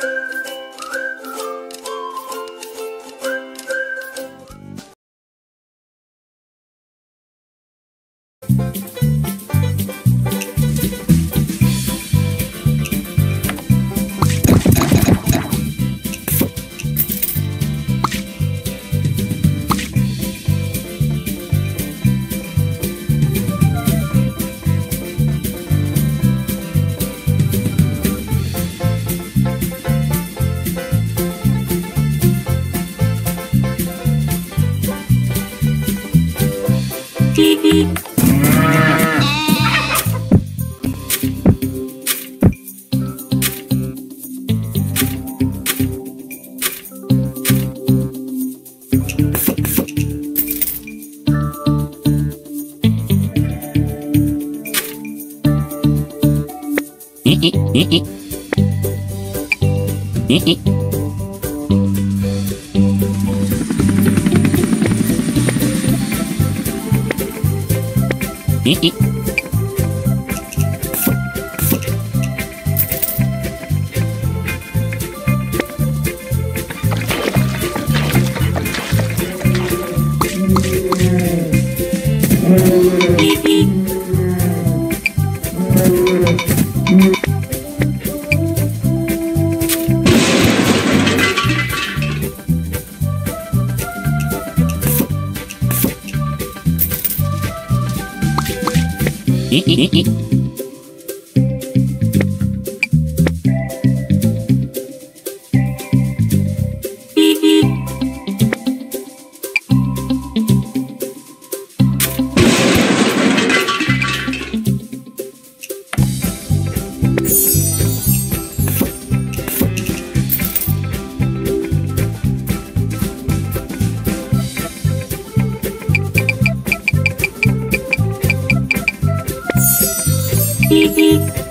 Thank you. Eh, eh. 咦咦。e, e, e, e. Beep, beep.